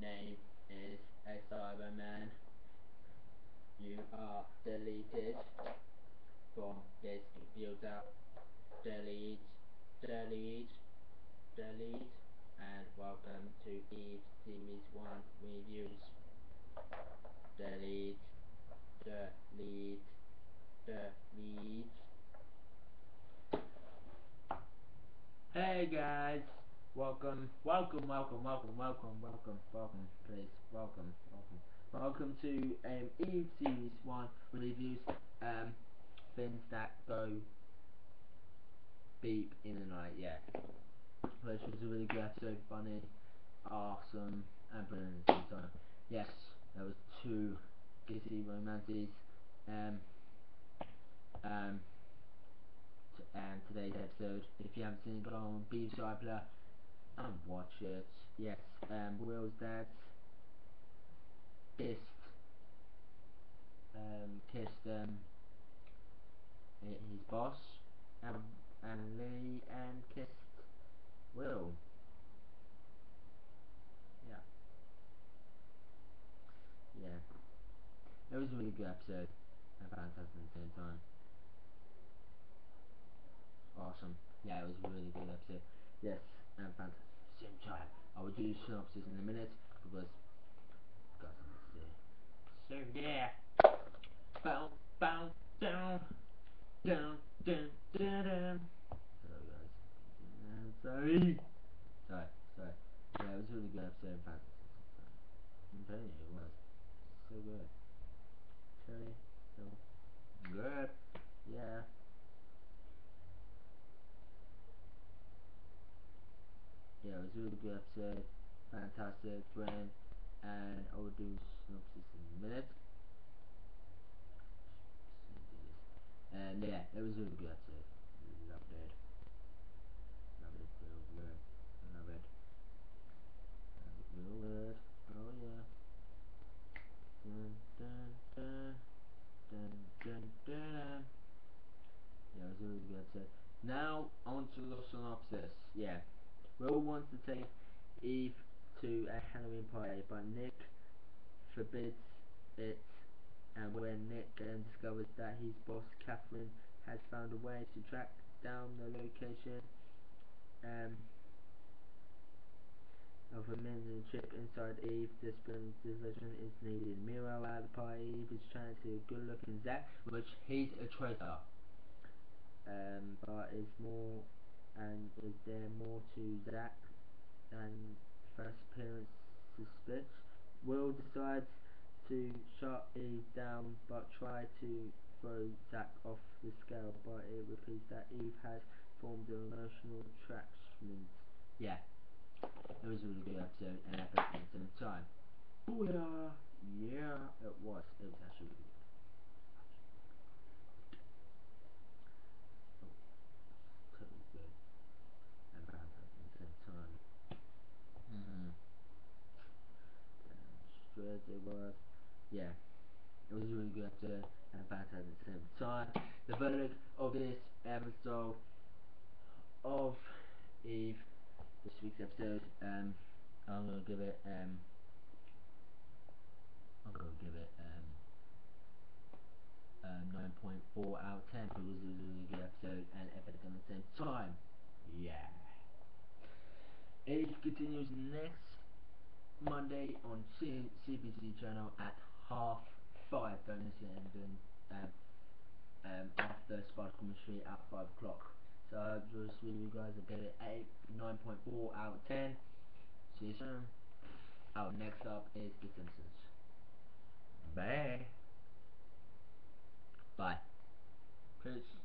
Name is a Cyberman. You are deleted from this computer. Delete, delete, delete, and welcome to Eve Series 1 reviews. Delete, delete, delete. Hey guys, welcome, welcome, welcome, welcome, welcome, welcome, welcome, please, welcome, welcome, welcome to um, Eve Series 1 reviews, um, things that go beep in the night, yeah, which was a really good episode, funny, awesome, and brilliant at the time. Yes, there was two busy romances, um, um, and today's episode. If you haven't seen it, go on BBC iPlayer and watch it. Yes, um, Will's dad kissed, um, kissed um, his boss, and, and Lee and kissed Will. Yeah. Yeah. It was a really good episode and fantastic at the same time awesome. Yeah, it was a really good episode. Yes, and fantastic. Same time. I will do synopsis in a minute because got something to say. So yeah, bounce, bounce, down, down, down, down, down. Sorry guys. Sorry. Sorry, sorry. Yeah, it was really good episode. Fantastic. I'm telling you, it was so good. Cherry, so good. Yeah. Was really good episode, fantastic, brilliant, and I will do synopsis in a minute. And yeah, it was a really good episode. Loved it. Loved it real good. Love it real good. Oh yeah. Dun dun dun. Dun dun dun. Yeah, it was a really good episode. Now, on to the synopsis. Yeah. Will wants to take Eve to a Halloween party, but Nick forbids it. And when Nick then discovers that his boss Katherine has found a way to track down the location um, of a mental chip inside Eve, this division is needed. Meanwhile, at the party, Eve is trying to see a good-looking Zac, which he's a traitor. Um, but is more and is there more to Zac than first appearance suspects? Will decides to shut Eve down but try to throw Zac off the scale but it repeats that Eve has formed an emotional attachment. Yeah, it was a really good episode and epic at the same time. Booyah! Yeah, it was. It was actually really it was. Yeah, it was really good episode and fantastic at the same time. The verdict of this episode of Eve, this week's episode, um, I'm gonna give it, um, I'm gonna give it, um, um, 9.4 out of 10 because it was a really good episode and epic at the same time. Yeah. Eve continues next Monday on C CBC channel at half five. Don't miss it. And then um, um, after Sparticle Mystery at five o'clock. So I just with you guys. I get it eight, nine point four out of ten. See you soon. Oh, next up is The Simpsons. Bye. Bye. Peace.